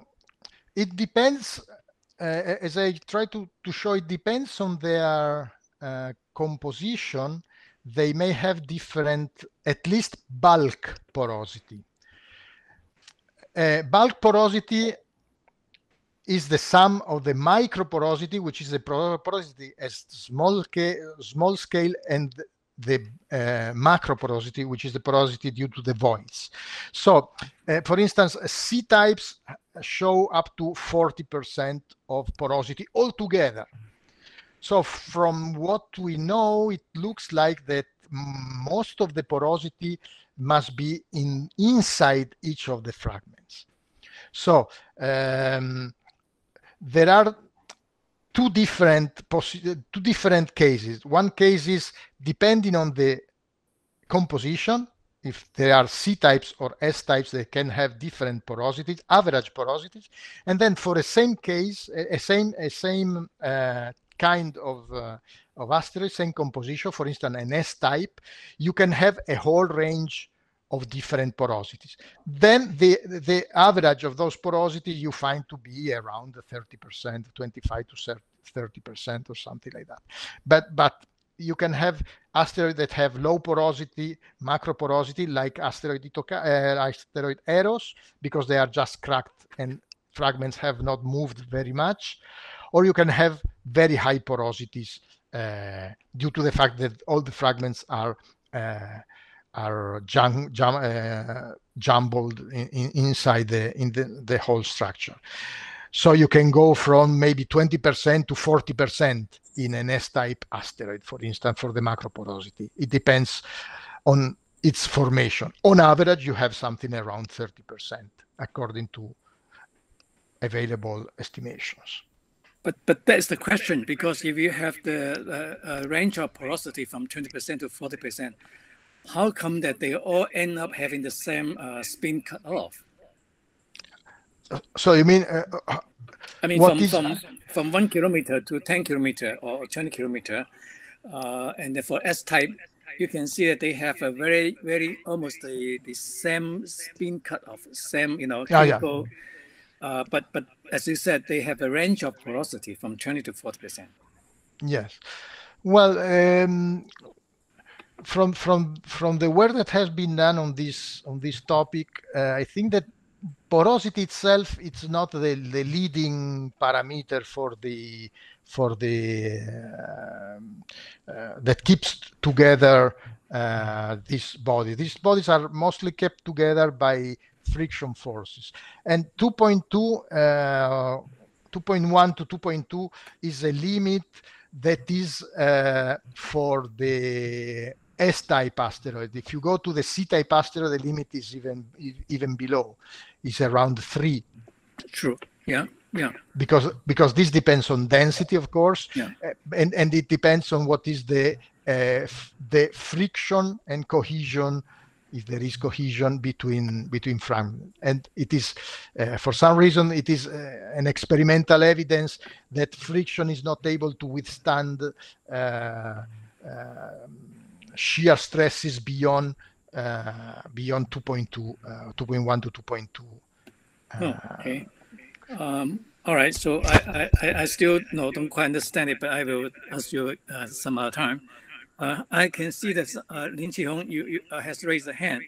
it depends, uh, as I try to, to show, it depends on their uh, composition. They may have different, at least bulk porosity. Uh, bulk porosity is the sum of the microporosity, which is the porosity at small, small scale, and the uh, macroporosity, which is the porosity due to the voids. So, uh, for instance, C types show up to 40% of porosity altogether. So from what we know, it looks like that most of the porosity must be in inside each of the fragments. So um, there are two different two different cases. One case is depending on the composition. If there are C types or S types, they can have different porosities, average porosities. And then for the same case, a, a same a same uh, kind of uh, of asteroid, same composition, for instance, an S type, you can have a whole range of different porosities. Then the, the average of those porosities you find to be around 30%, 25 to 30% or something like that. But, but you can have asteroids that have low porosity, macro porosity, like asteroid, uh, asteroid Eros, because they are just cracked and fragments have not moved very much. Or you can have very high porosities uh, due to the fact that all the fragments are uh, are uh, jumbled in, in, inside the in the, the whole structure. So you can go from maybe 20% to 40% in an S-type asteroid, for instance, for the macroporosity. It depends on its formation. On average, you have something around 30%, according to available estimations. But but that's the question because if you have the uh, range of porosity from 20% to 40%, how come that they all end up having the same uh, spin cut off? So you mean? Uh, uh I mean, from, is... from from one kilometer to ten kilometer or twenty kilometer, uh, and then for S type, you can see that they have a very very almost the, the same spin cut off, same you know chemical. Yeah, yeah. Uh, but but as you said, they have a range of porosity from twenty to forty percent. Yes. Well, um, from from from the work that has been done on this on this topic, uh, I think that porosity itself it's not the, the leading parameter for the for the uh, uh, that keeps together uh, this body. These bodies are mostly kept together by friction forces, and 2.2. Uh, 2.1 to 2.2 is a limit that is uh, for the S-type asteroid. If you go to the C-type asteroid, the limit is even even below. It's around three. True. Yeah. Yeah. Because because this depends on density, of course, yeah. Uh, and and it depends on what is the uh, the friction and cohesion if there is cohesion between between fragments and it is uh, for some reason it is uh, an experimental evidence that friction is not able to withstand um, shear stresses beyond uh, beyond 2.2, uh, 2.1 to 2.2. Oh, okay. Um, all right. So I, I, I still no, don't quite understand it, but I will ask you uh, some other time. Uh, I can see that uh, Lin Qihong you, you uh, has raised a hand.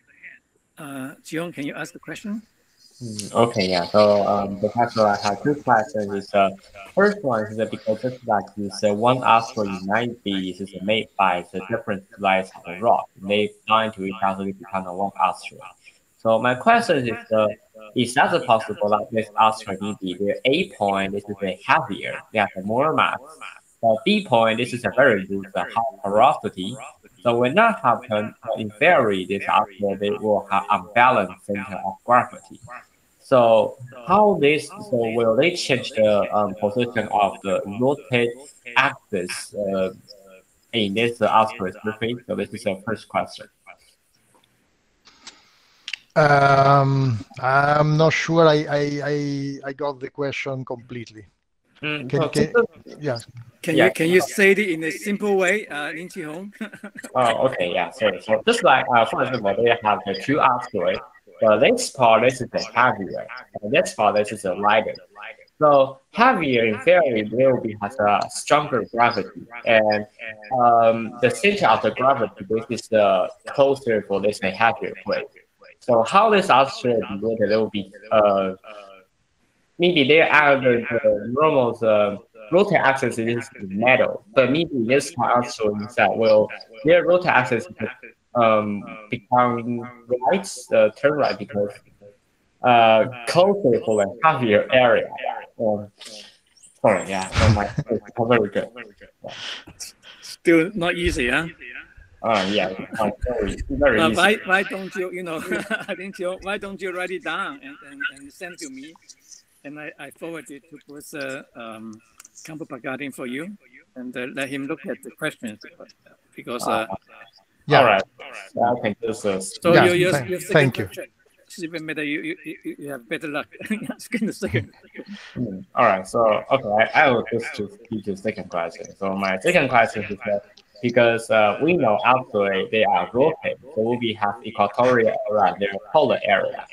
Uh, Qihong, can you ask the question? Mm, okay, yeah. So, um, Professor, I have two questions. Is uh, first one is that because just like this uh, one asteroid might be is made by the different slices of the rock, they bind to each other to become one asteroid. So my question is, uh, is that possible that this asteroid maybe the A point this is a heavier, they have more mass. The B point this is a very good uh, high porosity. So when that happens, in theory, this asteroid they will have unbalanced center of gravity. So how this so will they change the um, position of the rotate axis uh, in this uh, asteroid So this is the first question. Um, I'm not sure I, I, I, I got the question completely. Mm, Can, so can, yeah, Can Yeah. you can you say it in a simple way, uh, Lin Hong? Oh, okay, yeah. So, so just like uh, for example, they have the two asteroids. The this part this is the heavier, and this part this is the lighter. So heavier in theory will be has a stronger gravity, and um, the center of the gravity this is the closer for this heavier plate. So how this asteroid will be uh maybe they are the, the normal uh, rotate axis is metal, but maybe this asteroid inside will their rotate axis um become right uh, turn right because uh closer for the heavier area. Um, sorry, yeah, so my very good. Still not easy, huh? Uh, yeah, uh, very, very Uh, why why don't you you know Lin Hong, why don't you write it down and, and, and send to me, and I, I forward it to Professor um, Campo Bagatin for you, and uh, let him look at the questions because uh, yeah. All right, I can just uh, so Yeah, your your, thank- your second thank you. question, Stephen, whether you, you, you, you have better luck asking the second. Hmm, All right. So okay, I, I will just to teach the second question. So my second question is that because uh, we know actually they are rotate, so we have equatorial area, their polar area.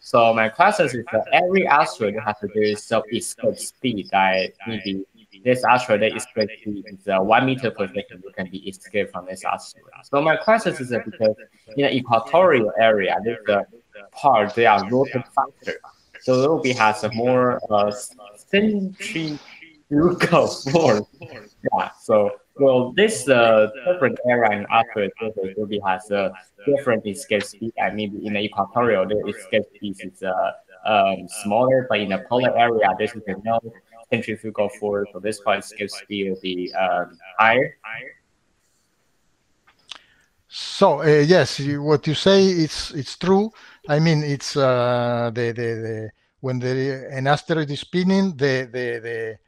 So my question is that every asteroid has to do some escape speed. Like maybe this asteroid the escape speed is uh, one meter per second. You can be escaped from this asteroid. So my question is that because in the equatorial area, the part they are rotate faster. So it will be has a more uh, centrifugal force. Yeah. So well, this uh, different area in asteroid will be has a different escape speed. I mean, in the equatorial, the escape speed is uh, um, smaller, but in the polar area, this is a no centrifugal force. So this part escape speed will be um, higher. So uh, yes, you- what you say it's it's true. I mean, it's uh, the, the the when the an asteroid is spinning, the the the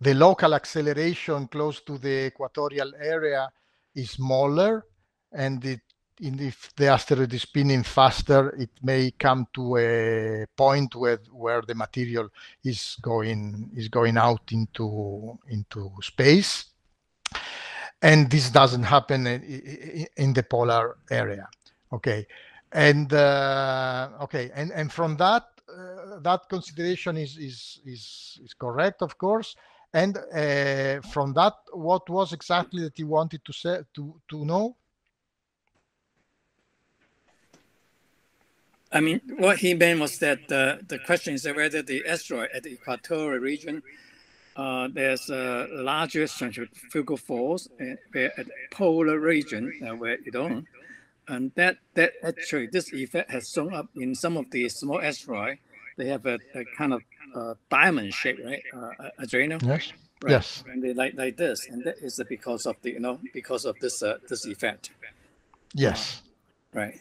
the local acceleration close to the equatorial area is smaller, and it if the asteroid is spinning faster, it may come to a point where where the material is going is going out into into space. And this doesn't happen in, in the polar area. Okay. And uh, okay. And and from that uh, that consideration is is is is correct of course. And uh, from that what was exactly that you wanted to say to to know I mean, what he meant was that uh, the question is whether the asteroid at the equatorial region, uh, there's a larger centrifugal force uh, where at the polar region uh, where you don't. And that, that actually, this effect has shown up in some of the small asteroids. They have a, a kind of uh, diamond shape, right? Uh, Adriano? yes Right. yes And they like, like this. And that is because of the, you know, because of this, uh, this effect. yes Right.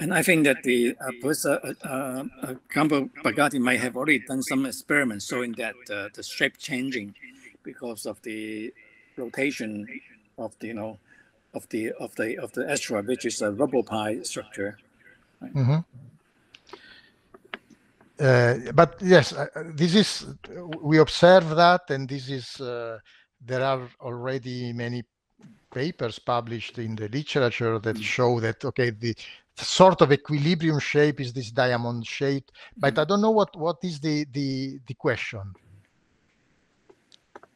And I think that the uh, Professor uh, uh, uh, Campo Bagatin might have already done some experiments showing that uh, the shape changing because of the rotation of the you know of the of the of the asteroid, which is a rubble pile structure. Mhm. Uh, but yes, uh, uh, this is we observe that, and this is uh, there are already many papers published in the literature that show that okay, the sort of equilibrium shape is this diamond shape, but I don't know what what is the the the question.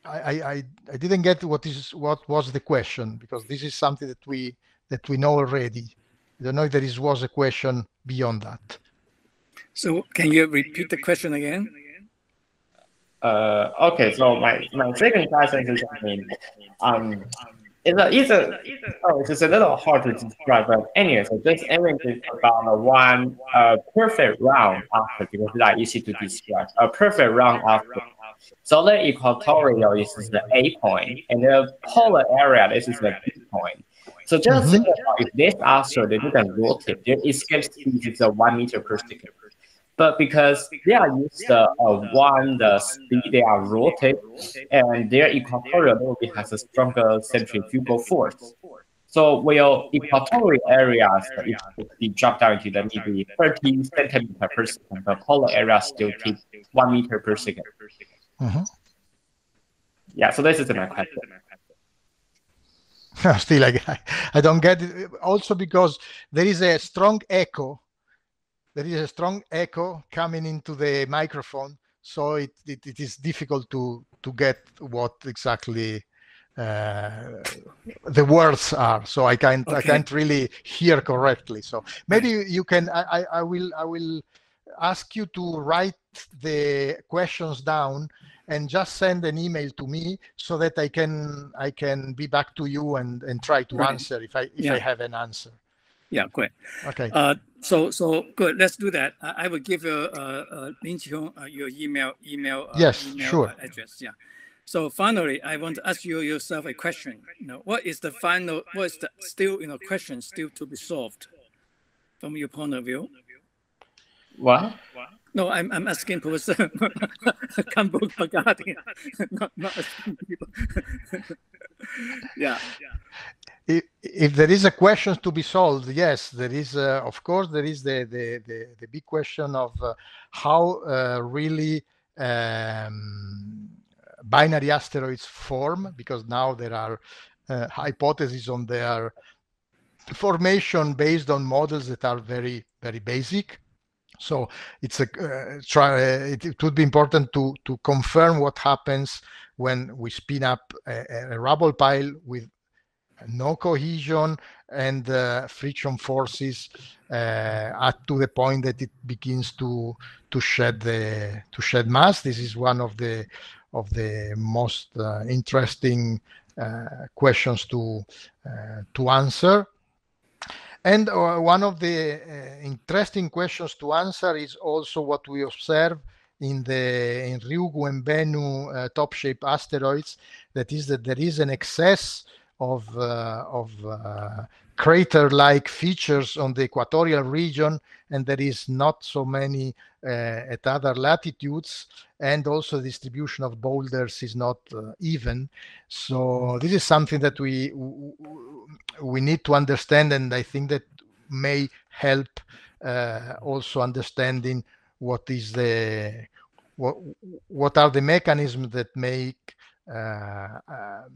I I I, I didn't get what is what was the question because this is something that we that we know already. I don't know if there is was a question beyond that. So can you repeat the question again? Uh, okay, so my, my second question is, I mean, um, it's a, it's a, oh, it's just a little hard to describe, but anyway, so this image is about a one uh, perfect round after because it's like easy to describe. A perfect round after. So the equatorial is the A point, and the polar area this is the B point. So just mm -hmm. think about if this asteroid didn't rotate, their escape speed is a one meter per second. But because they are used uh, one the speed they are rotate, and their equatorial orbit has a stronger centrifugal force. So while equatorial areas, if they drop down to the maybe 30 centimeter per second, the polar area still keep one meter per 2nd mm-hmm. Yeah, so this is my question. Still, I, I don't get it. Also, because there is a strong echo there is a strong echo coming into the microphone, so it, it, it is difficult to, to get what exactly uh, the words are. So I can't okay. I can't really hear correctly. So maybe you can. I, I will I will ask you to write the questions down and just send an email to me so that I can I can be back to you and and try to right. answer if I if yeah. I have an answer. Yeah, great. Okay. Uh, so so good. Let's do that. I, I will give you uh, uh, Lin Qiong, uh, your email email. Uh, yes, email sure. Address. Yeah. So finally, I want to ask you yourself a question. You know, what is the final? What is the still you know question still to be solved, from your point of view? What? No, I'm, I'm asking Professor Campo Bagatin, not, not asking people. yeah. If, there is a question to be solved, yes, there is, uh, of course, there is the, the, the, the big question of uh, how uh, really um, binary asteroids form, because now there are uh, hypotheses on their formation based on models that are very, very basic. So it's a uh, try. It, it, would be important to to confirm what happens when we spin up a, a rubble pile with no cohesion and uh, friction forces uh, at to the point that it begins to to shed the to shed mass. This is one of the of the most uh, interesting uh, questions to uh, to answer. And uh, one of the interesting questions to answer is also what we observe in the in Ryugu and Bennu top shape asteroids. That is that there is an excess of, uh, of uh, crater-like features on the equatorial region, and there is not so many uh, at other latitudes, and also distribution of boulders is not even. So this is something that we we need to understand, and I think that may help uh, also understanding what is the what what are the mechanisms that make uh, um,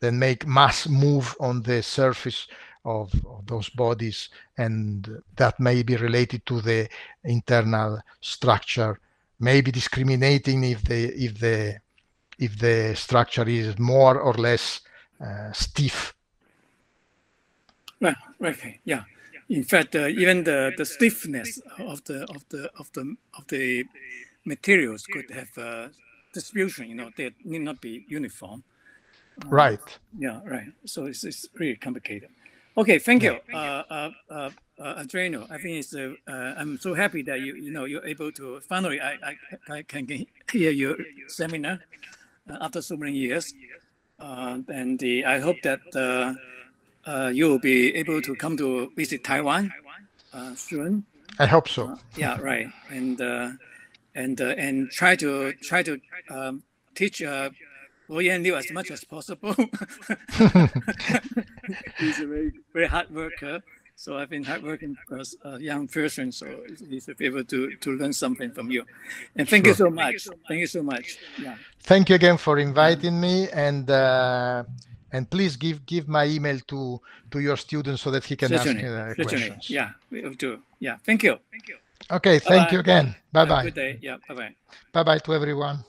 then make mass move on the surface of, of, those bodies and that may be related to the internal structure maybe discriminating if the if the if the structure is more or less uh, stiff. Right okay yeah. In fact uh, even the the stiffness of the of the of the of the materials could have uh, distribution you know they need not be uniform Right. Yeah, right. So it's, it's really complicated. Okay, thank you, uh, uh, uh, uh, Adriano. I think it's. Uh, uh, I'm so happy that you you know you're able to finally I I, I can hear your seminar uh, after so many years, uh, and the, I hope that uh, uh, you will be able to come to visit Taiwan uh, soon. I hope so. Uh, yeah, right, and uh, and uh, and try to try to um, teach. Uh, Boyan Liu as much as possible. he's a very, very hard worker. So I've been hard working as a young person. So he's able to, to learn something from you. And thank sure. you so much. Thank you so much. Yeah. Thank you again for inviting me. And uh, and please give give my email to to your student so that he can Certainly. ask uh, questions. Yeah, we'll do. Yeah. Thank you. Thank you. Okay. Thank bye -bye. you again. Bye bye. Good day. Yeah. Bye bye. Bye bye to everyone.